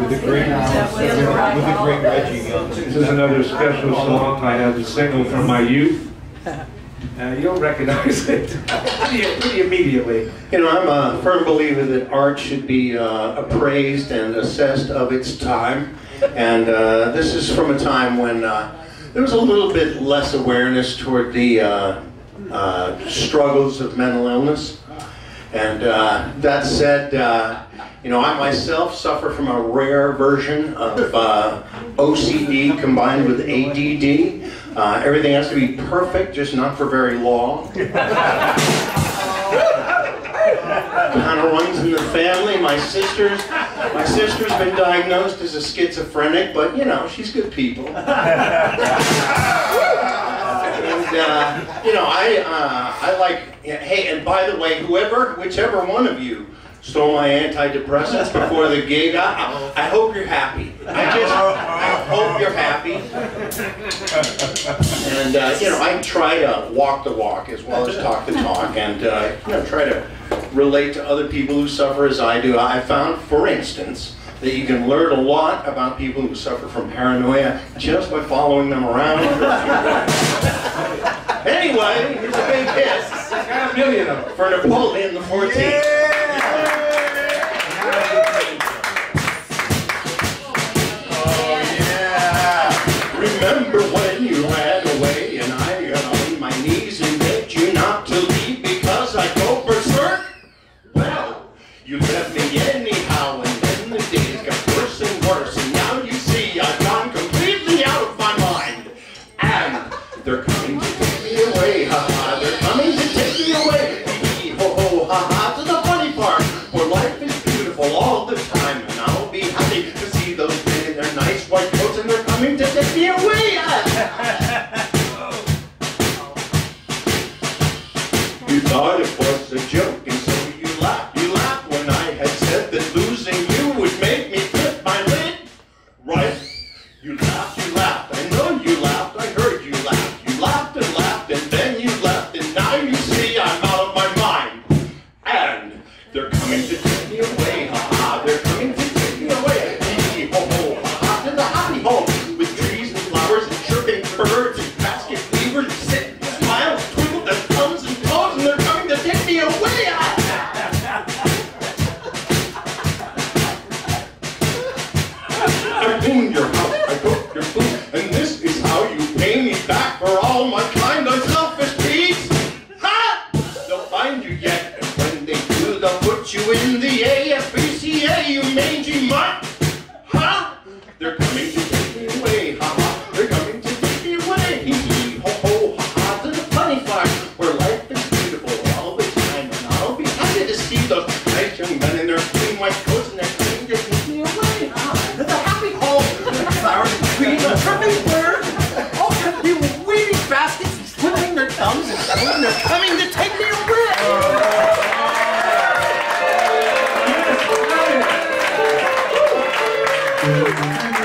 With the great, with the great Reggie Young. This is another special song. I have the single from my youth. Uh, you'll recognize it pretty pretty immediately. You know, I'm a firm believer that art should be uh, appraised and assessed of its time. And uh, this is from a time when uh, there was a little bit less awareness toward the uh, uh, struggles of mental illness. And uh, that said, uh, you know, I myself suffer from a rare version of uh, OCD combined with ADD. Uh, everything has to be perfect, just not for very long. kind of runs in the family. My sister's my sister's been diagnosed as a schizophrenic, but you know she's good people. Uh, you know I uh, I like hey and by the way whoever whichever one of you stole my antidepressants before the gig I, I hope you're happy. I just I hope you're happy. And uh, you know I try to walk the walk as well as talk the talk, and uh, you know try to relate to other people who suffer as I do. I found, for instance, that you can learn a lot about people who suffer from paranoia just by following them around. anyway, here's a big hit Got a million of them. for Napoleon the 14th. Oh they're coming put you in the ASPCA, you mangy mutt. Huh? They're coming to take me away, ha ha. They're coming to take me away, hee hee, ho ho, ha ha. To the funny farm, where life is beautiful all the time. And I'll be happy to see those nice young men in their clean white coats and their clean to take me away, ha ha. A happy home. with Flowers and cream and everywhere. All kinds of people weaving baskets, twiddling their thumbs, and they're coming to take me away. Oh. Aplausos